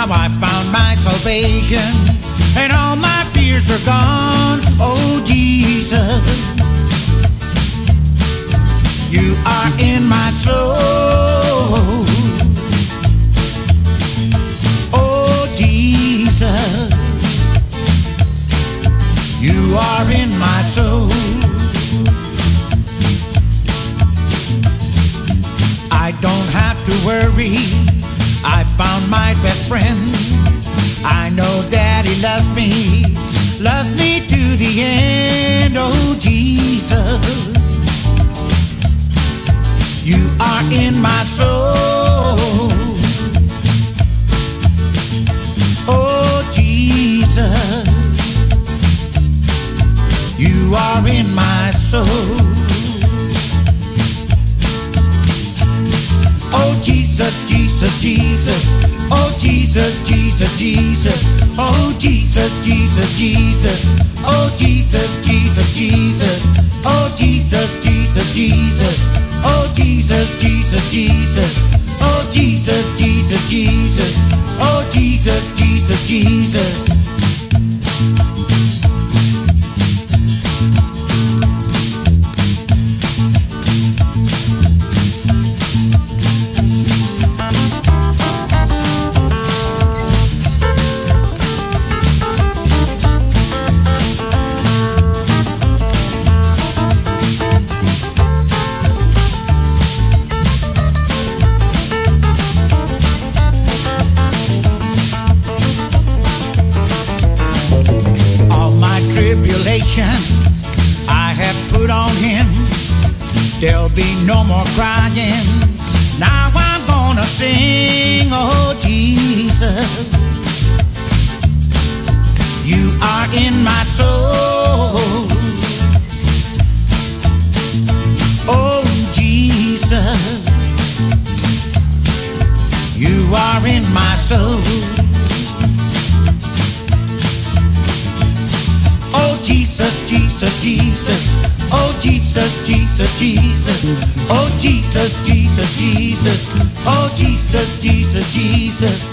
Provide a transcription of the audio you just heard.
Now I found my salvation, and all my fears are gone. Oh, Jesus, you are in my soul. Oh, Jesus, you are in my soul. I don't have to worry. I found my best friend. I know that he loves me, loves me to the end. Oh, Jesus, you are in my soul. Oh, Jesus, you are in my soul. Oh Jesus, Jesus, Jesus. Oh Jesus, Jesus, Jesus. Oh Jesus, Jesus, Jesus. Oh Jesus, Jesus, Jesus. Oh Jesus, Jesus, Jesus. Oh Jesus, Jesus, Jesus. Oh Jesus, Jesus, Jesus. Oh Jesus, Jesus, Jesus. Tribulation I have put on him. There'll be no more crying. Now I'm gonna sing, oh Jesus. You are in my soul. Oh Jesus. You are in my soul. Jesus, Jesus, Jesus. Oh Jesus, Jesus, Jesus. Oh Jesus, Jesus, Jesus. Oh Jesus, Jesus, Jesus.